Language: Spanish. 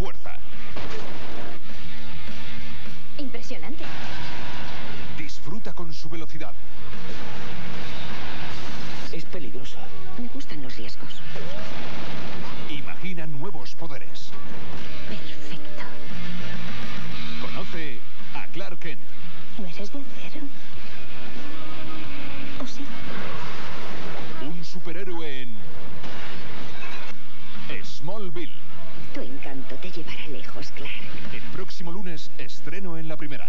fuerza. Impresionante. Disfruta con su velocidad. Es peligroso. Me gustan los riesgos. Imagina nuevos poderes. Perfecto. Conoce a Clark Kent. ¿No eres de acero? ¿O sí? Un superhéroe en... Smallville. Te llevará lejos, Clark. El próximo lunes estreno en la primera.